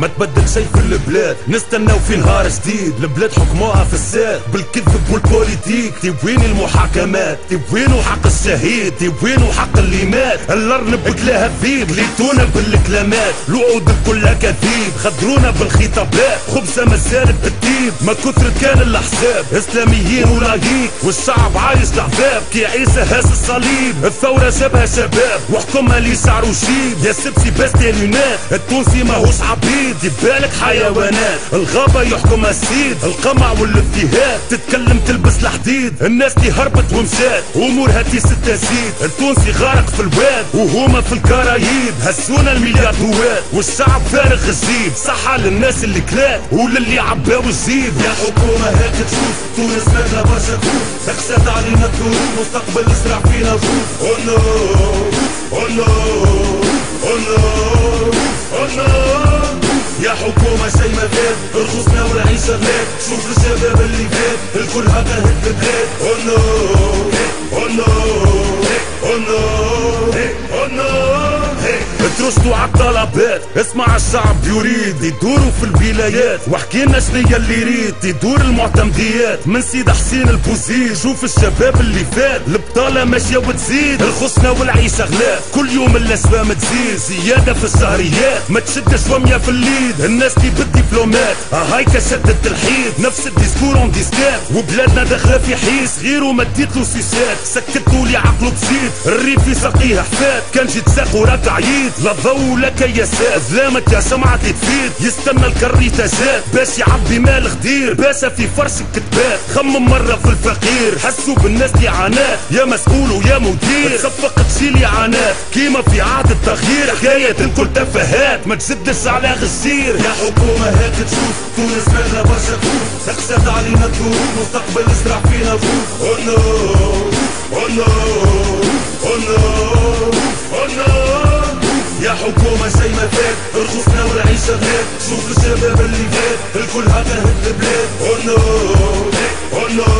ما تبدل شي في البلاد. نستناو في نهار جديد. البلاد حكموها في الساد بالكذب والبوليتيك. تبوين المحاكمات. تبوينو حق الشهيد. تبوينو حق اللي مات. الارنب وكلاها ذيب ليتونا بالكلامات الوعود كلها كذيب خدرونا بالخطابات. خبزة مازالت بالتيب. ما كثر كان الأحزاب. إسلاميين ولاهيك والشعب عايش العذاب كي عيسى هاس الصليب. الثورة جابها شباب. وحكمها لي شعر وشيب. يا سبسي بس تيليونات التونسي ماهوش عبيد. يبالك حيوانات. الغابة يحكمها السيد. القمع والاضطهاد تتكلم تلبس الحديد. الناس اللي هربت ومشات امورها تي ستة زيد التونسي غارق في الواد وهما في الكرايب هسونا الملياردوات. والشعب فارغ الجيب صحة للناس اللي كلات وللي عباو الجيب يا حكومة هيك تشوف. تونس مالها برشا خوف تخشت علينا الظروف مستقبل يسرع فينا الخوف. أو نو أو نو أو نو Close to عالطلبات اسمع الشعب يريد يدوروا في الولايات. وحكينا شنيا اللي يريد يدور المعتمديات. من سيد حسين البوزيد شوف الشباب اللي فات. البطالة ماشية وتزيد. الخصنا والعيشة غلاف كل يوم الاسبام تزيد زيادة في الشهريات. ما تشدش ومية في الليد الناس اللي بالدبلومات. هايكا شدت الحيط نفس الديسكور اون ديسكات وبلادنا داخلة في حيس غيره ما اديتلو سيسات سكتوا لي عقله بسيط الريف يسقيه حفات كان جيت ساق وراك عيد. لا ضوء لا كياسات ظلامك يا سمعة تفيد. يستنى الكريتة زاد باش يعبي مال غدير. باسا في فرش الكتبات خمم مرة في الفقير. حسوا بالناس اللي عانات يا مسؤول ويا مدير. تصفق تشيل عانات كيما في عهد التغيير. حكاية الكل تفاهات. ما تسدش على غزير. يا حكومة هيك تشوف. تونس مالها برشا خوف تخشت علينا الظروف مستقبل يسرع فينا الخوف أو نو أو نو يا حكومة شي ما فات ارخصنا والعيشة غير. شوف الشباب اللي فات الكل هكا هد البلاد أو نو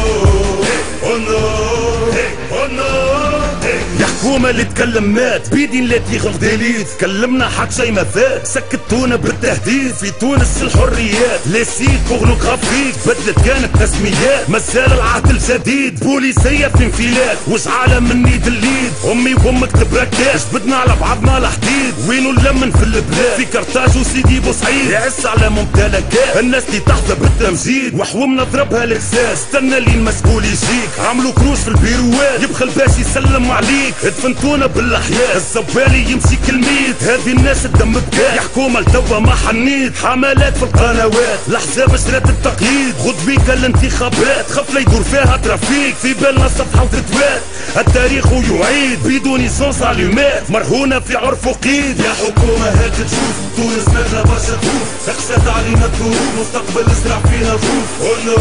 يا حكومة اللي تكلم مات. بيدين لا تيغ ديليت كلمنا حق شي ما فات. سكتونا بالتهديد. في تونس الحريات. ليسيت بورنوغرافيك. بدلت كانت تسميات. مازال العهد الجديد. بوليسية في انفلات. وشعالة من ايد الليد. أمي وأمك تبركاش بدنا على بعضنا الحديد وينو اللمن في البلاد. في كرتاج وسيدي بوسعيد يعس على ممتلكات. الناس اللي تحظى بالتمجيد. وحومنا ضربها الاكساس استنى لين مسؤول يجيك. عملوا كروش في البيروات. يبخل باش يسلم عليك. دفنتونا بالأحياء. الزبالي يمشي كلميت. هذه الناس الدم بكاء حكومة لتوا ما حنيت. حملات في القنوات. الأحزاب شرات التقييد خذ بيك الانتخابات. خف لا يدور فيها ترافيك. في بالنا صفحة وتتوات التاريخ يعيد. بدون سونس علومات مرهونة في عرف وقيد. يا حكومة هيك تشوف. تونس مالها برشا خوف تخشت علينا الظروف. مستقبل يسرع فينا الخوف أو نو.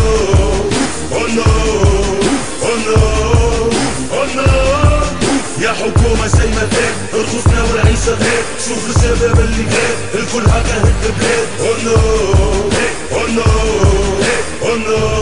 أو نو. أو نو. حكومة زي ما تهب رخصنا والعيشة غير. شوف الشباب اللي غير الكل هكا هد بلاد Oh no, oh no, oh no.